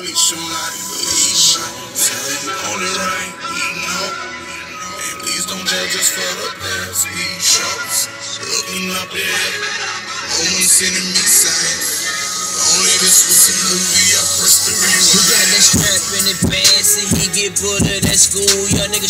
Please show not believe. On the right, we know. And please don't judge us for the past. We chose. Looking up there. Almost sending me signs. Only this was a movie. I pressed the rewind. We got that strap in the pants and he get put at that school. Y'all niggas.